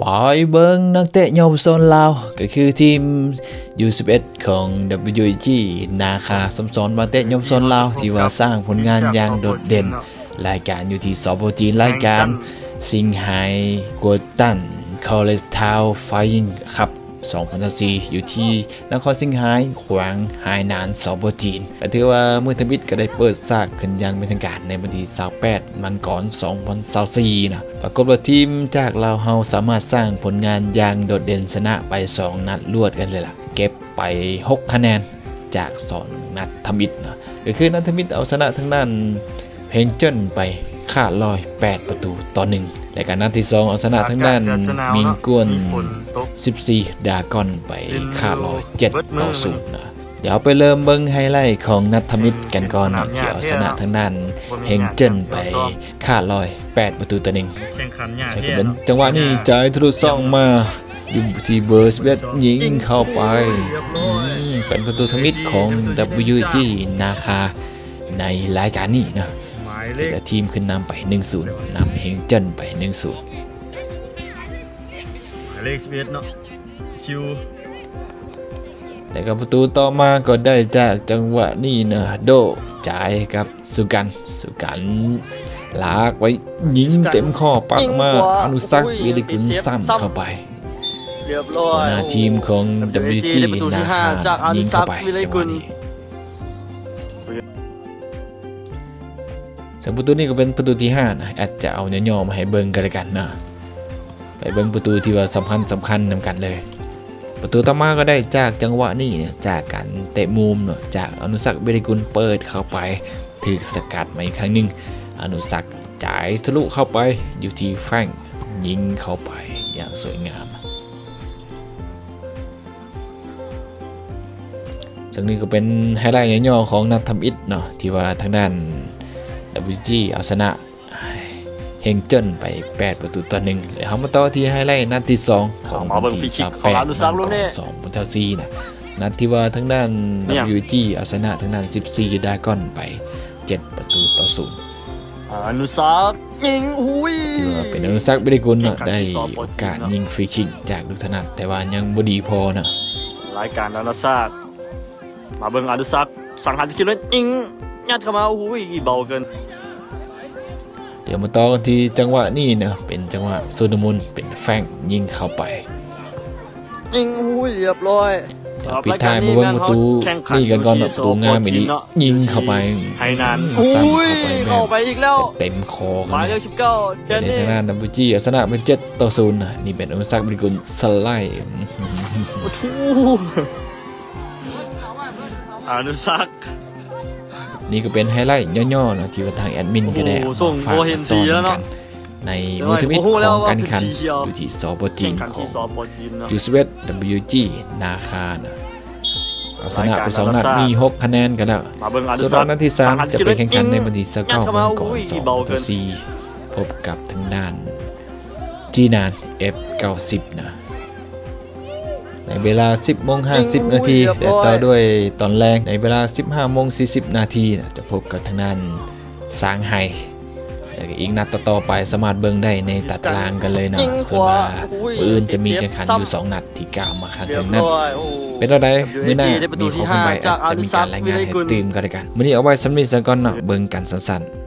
ปอยเบิงนักเตะเยาวชนลาว ก็คือทีม U11 ของ WG นาคาสมสอนมาเตะเยาวชนลาว ที่ว่าสร้างผลงานอย่างโดดเด่น รายการอยู่ที่สปจีนรายการซิงไฮกัวตันคอเลสทาวไฟยิงครับ 2024อยู่ที่นครสิงห์ไฮขวางไฮนานสปจีนก็ถือว่ามือทมิตก็ได้เปิดซากขึ้นอยังเป็นทางการในวันที่28มันก่อน 2024นะปรากฏว่าทีมจากลาวเฮาสามารถสร้างผลงานอย่างโดดเด่นชนะไป 2 นัดรวดกันเลยล่ะ เก็บไป 6 คะแนนจาก2นัดทมิตนะก็คือนัดทมิตเอาชนะทั้งนั้นเพนเจิ้นไปขาดลอย 8 ประตูต่อหนึ่งและการนัดที่ 2 เอาชนะทั้งด้านมิงกวน 14 ดากอนไปขาลอย7ต่อศูนย์นะเดี๋ยวไปเริ่มเบิ้งไฮไลท์ของนัทมิตรกันก่อนนะที่เอาชนะทั้งด้านเฮงเจิ้นไปขาดลอย 8 ประตูต่อหนึ่งแข่งขันจังหวะนี้จ่ายทะลุซ่องมายู่ที่เบอร์สเวตยิงเข้าไป เป็นประตูทมิตรของ WG นาคาในรายการนี้นะแต่ทีมขึ้นนำไป 1-0นำเฮงเจิ้นไป 1-0 เลขสิบเอ็ดเนาะคิวแล้วก็ประตูต่อมาก็ได้จากจังหวะนี้นะโดจ่ายให้กับสุกันสุกันลากไว้ยิงเต็มข้อปักมาอนุสักวิริกุลซ้ำเข้าไปเรียบร้อหัวยหน้าทีมของ WG ได้ประตูนาที่ห้าคาจากอนุยิงสัเข้ากไปวิริจังหกุวะลนี้สำประตูนี้ก็เป็นประตูที่ห้านะอาจจะเอาย่อๆมาให้เบิ่งกันเลยกันนะไป เบิ่งประตูที่ว่าสำคัญสำคัญนำกันเลย ประตูต่อมาก็ได้จากจังหวะนี่จากการเตะมุมเนาะจากอนุสักเบริกุลเปิดเข้าไปถูกสกัดมาอีกครั้งหนึ่งอนุสักจ่ายทะลุเข้าไปอยู่ที่แฟงยิงเข้าไปอย่างสวยงามซึ่งนี่ก็เป็นไฮไลท์ย่อๆของนักทำอิฐเนาะที่ว่าทางด้าน WG เอาชนะ เฮงเจิ้นไป 8 ประตูต่อหนึ่งแล้วเขามาต่อที่ไฮไลท์นัดที่ 2 ของมาวันเบิ่งที่ฟรีคิกของ28อนุสักลูกนี้สองพุทธซีนะนัดที่ว่าทางด้านเนี่ย WG เอาชนะทางด้าน 14 ดากอนไป 7 ประตูต่อศูนย์อนุสักยิงหุยที่ว่าเป็นอนุสักไม่ได้กุลเนาะแข่งขันได้ที่สองโอกาสเนาะยิงฟรีคิกจากลูกถนัดแต่ว่ายังบ่ดีพอนะรายการอนุสักมาเบิ่งอนุสักสังหารที่คิดเลยยิงยัดเข้ามาหุยเบาเกิน เดี๋ยวมาต่อกันที่จังหวะนี้เนาะเป็นจังหวะซูนมุนเป็นแฟงยิงเข้าไปยิงหุยเรียบร้อยจากปิดท้ายมาเบิ่งประตูนี่กันก่อนเนาะประตูงามอีนี้ยิงเข้าไปไฮนานอืมหุซ้ำยเข้าไปแม่เข้าไปอีกแล้วเต็มคอหกันมายเลเลขยสิบเก้าเดแต่นในนี่ชนะดับเบิลจีเอาชนะไปเจ็ดต่อศูนย์นะนี่เป็นอุปสรรคบริกุลสไลด์โอ้โหอนุสัก นี่ก็เป็นไฮไลท์ย่อๆเนาะที่ว่าทางแอดมินก็ได้เอาโอ้โหส่งมาฝากโบเห็นสีแล้วเนาะกันในมือถือมิตโอ้โหขแล้อวงว่าการแข่งขันเป็นสีเขียวอยู่ที่สปจีแข่นงขันขอที่งสปจีนเนาะยูสเวต WG นาคานะเอาชนะไปสองนัดรายการมี 6 คะแนนกันแล้วมาเบิ่งอนุส่วนสัรกอบนัดที่ 3 จะไปแข่งขันในวันที่สยัเก้าดเข้ามัมางก่อนอุ้ยสองเบาต่เกิอนสี่พบกับทางด้านจีนาน F90 นะ ในเวลา 10โมง50 นาทีและต่อด้วยตอนแรงในเวลา 15โมง40 นาทีนะจะพบกับทางด้านซางไฮแล้วก็อีกนัดต่อๆไปสามารถเบิ่งได้ในตัดรางกันเลยนะยิงขส่วนวาว่าอุ้ยมืออื่นจะมีแข่งขันอยู่ซ้ำ2นัดที่กล่าวมาข้างเรียบนั้นร้อยโอ้เป็นอะไรมื้อหน้าได้ประตูมีที่ข้อมูลใหม่ห้าจากอาจจะมีการรายงานอนุสักวิไลให้กุลตื่มกันเลยกันมื้อนี้เอาไว้สำหรับนิทก่อนเนาะเบิ่งกันสั้นๆ